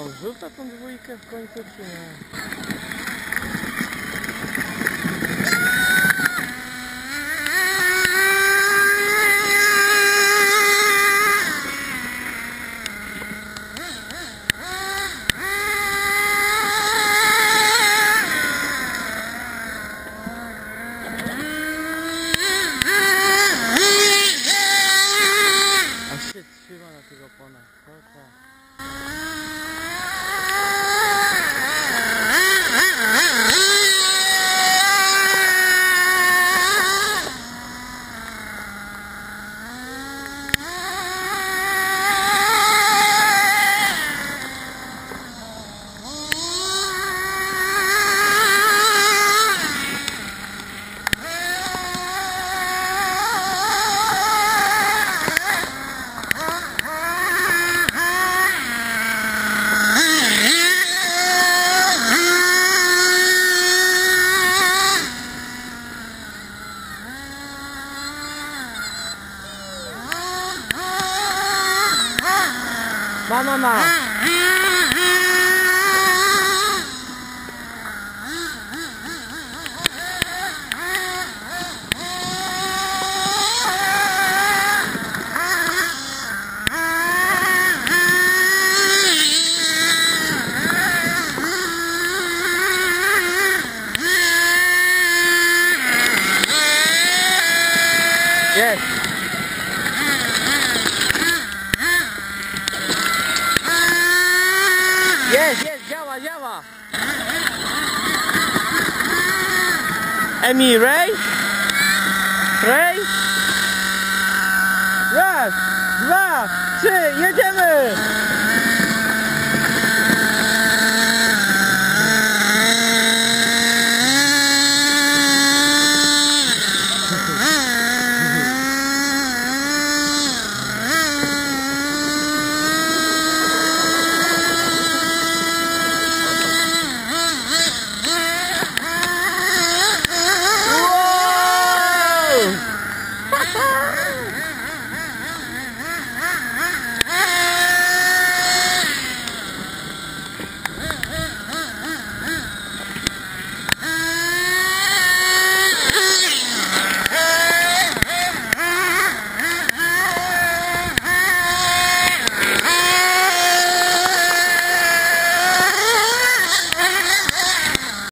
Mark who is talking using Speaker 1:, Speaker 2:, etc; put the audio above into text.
Speaker 1: No, rzuca tą dwójkę w końcu czy nie? Trzyma na tych oponach. バナナ。Yes. Jest, jest, działa, działa! Emi, Ray? Ray? Raz, dwa, trzy!